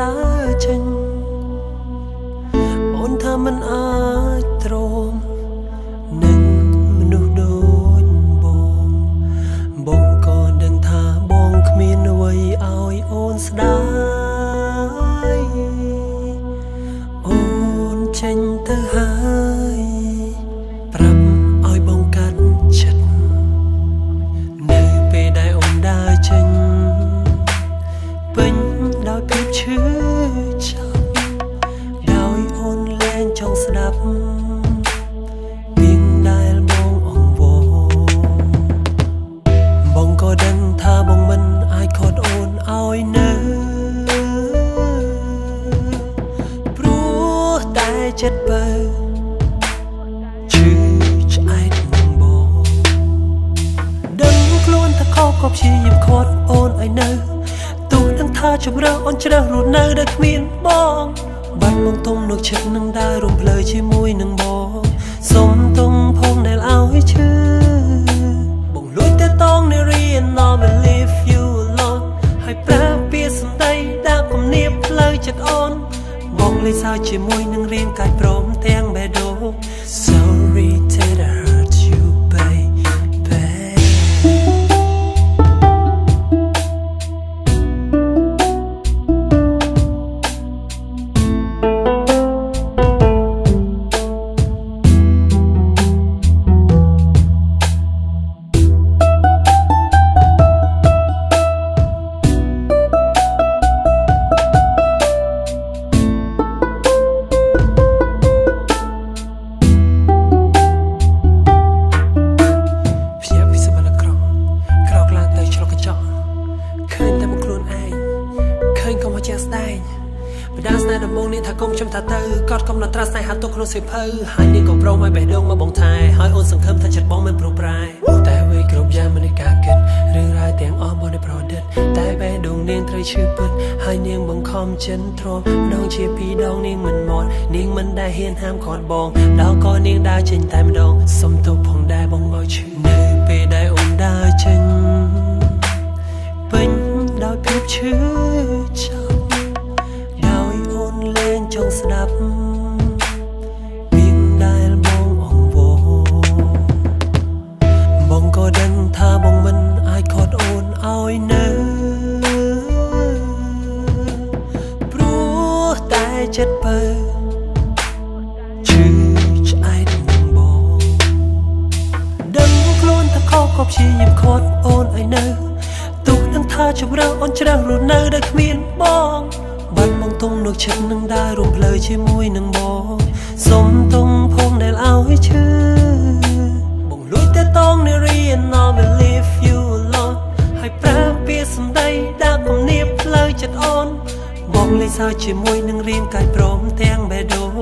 ដើរចេញអូនថាមិនអើ ចង់ស្ដាប់ពីងដែលបងអង្វរបងក៏ដឹងថាបងមិនអាចខត់អូនឲ្យនៅព្រោះតែចិត្តបើឈឺឆ្អែតនឹងបងដឹងខ្លួនថាខកក៏ព្យាយាមខត់អូនឲ្យនៅទោះនឹងថាជម្រើសអូនជ្រើសរស់នៅដែលគ្មានបង បាច់មកទុំនៅចិត្តនឹងដើររួមផ្លូវជាមួយនឹងបងសុំទុំផងដែលឲ្យឈឺបងលួចតែតងនារី and not believe you alone ហើយប្រើពាក្យសម្ដីដាក់គំនាបផ្លូវចិត្តអូនបងលេងសើចជាមួយនឹងរាងកាយព្រមទាំងបេះដូង បដាស្នេហ៍ដំបងនាងថាគុំខ្ញុំថាទៅកត់កំណត់ត្រាស្នេហាទុកក្នុងសៀវភៅហើយនាងក៏ព្រមឲ្យបេះដូងមកបងថែហើយអូនសង្ឃឹមថាចិត្តបងមិនព្រោះប្រែតែវាគ្រប់យ៉ាងមិននៃការគិតរឿងរ៉ាវទាំងអស់បងได้ប្រឌិតតែបេះដូងនាងត្រូវឈឺពិតហើយនាងបង្ខំចិនទ្រាំម្ដងជាពីរដងនាងមិនមាត់នាងមិនដែលហ៊ានហាមខាត់បងដល់ក៏នាងដើរចេញតែម្ដងសុំទោសផងដែរបងមកឈឺនៅពេលដែលអូនដើរចេញពេញដោយភាពឈឺចាប់ដោយអូនលែងចង់ ស្ដាប់ពីងដែលបងអង្វរបងក៏ដឹងថាបងមិនអាចខត់អូនឲ្យនៅព្រោះតែចិត្តបើឈឺឆ្អែតនឹងបងដឹងខ្លួនថាខុសក៏ព្យាយាមខត់អូនឲ្យនៅទោះនឹងថាជំរឿអូនជ្រើសរស់នៅដែលគ្មានបង បាត់បងទុំនៅចិត្តនឹងដើររួមផ្លូវជាមួយនឹងបងសុំទុំផងដែលឲ្យឈឺបងលួចតែតងនារី and not believe you alone ហើយប្រើពាក្យសម្ដីដាក់គំនាបផ្លូវចិត្តអូនបងលេងសើចជាមួយនឹងរាងកាយព្រមទាំងបេះដូង